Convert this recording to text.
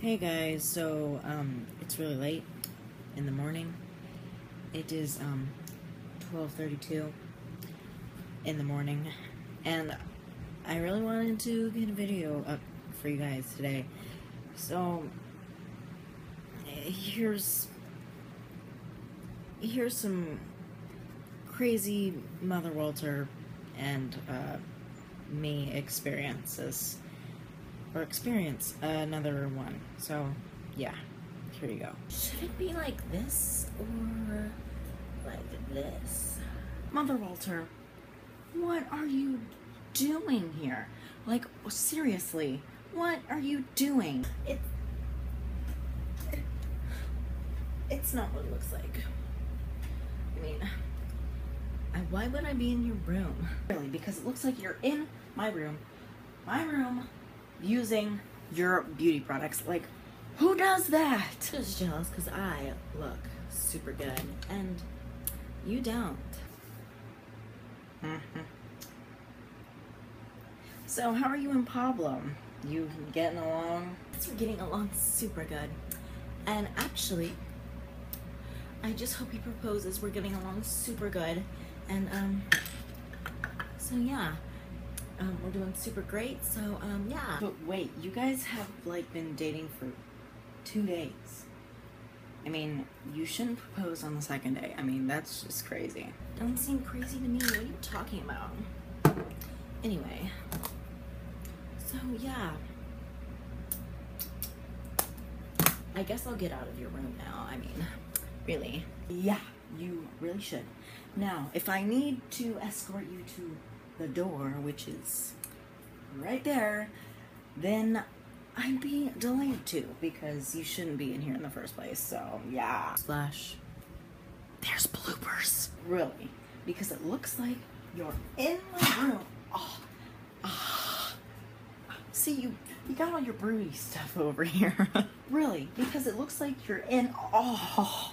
Hey guys, so um, it's really late in the morning. It is um, 12:32 in the morning, and I really wanted to get a video up for you guys today. So here's here's some crazy Mother Walter and uh, me experiences or experience another one. So, yeah, here you go. Should it be like this or like this? Mother Walter, what are you doing here? Like, seriously, what are you doing? It, it's not what it looks like. I mean, I, why would I be in your room? Really, because it looks like you're in my room, my room, using your beauty products. Like, who does that? Just jealous because I look super good and you don't. Mm-hmm. So, how are you and Pablo? You getting along? We're getting along super good. And actually, I just hope he proposes. We're getting along super good. And, um, so yeah. Um, we're doing super great. So, um, yeah. But wait, you guys have like been dating for two days. I mean, you shouldn't propose on the second day. I mean, that's just crazy. Don't seem crazy to me. What are you talking about? Anyway. So, yeah. I guess I'll get out of your room now. I mean, really. Yeah, you really should. Now, if I need to escort you to the door, which is right there, then I'd be delighted to because you shouldn't be in here in the first place. So, yeah. Slash. There's bloopers. Really? Because it looks like you're in my room. Oh. Ah. See, you you got all your broody stuff over here. really? Because it looks like you're in. Oh.